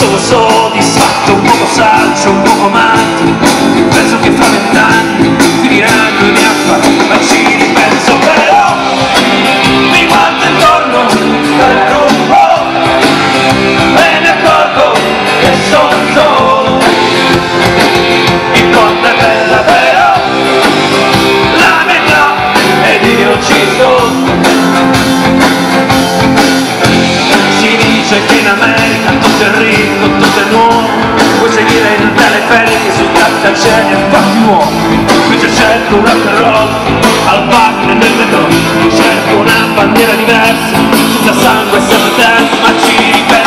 sono soddisfatto, un uomo sa c'è cena qua si muove invece cerco una rock al bar nel metro. Cerco una bandiera diversa tutta sangue e sempre terra ma ci ripeto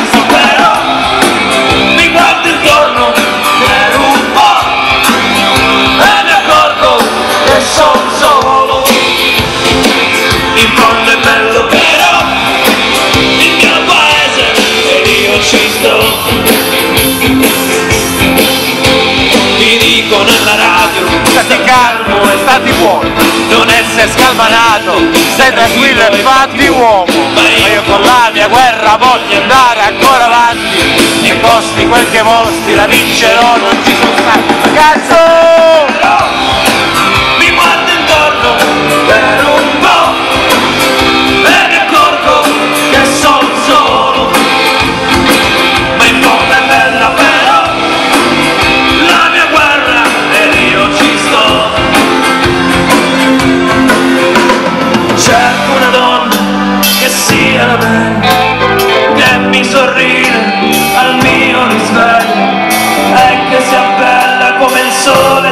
bianco e stati buono, non essere scalmanato, stai tranquillo e fatti uomo, ma io con la mia guerra voglio andare ancora avanti, e costi quel che costi, la vincerò, non ci sono stati, cazzo! che sia bene che mi sorride al mio risveglio e che sia bella come il sole.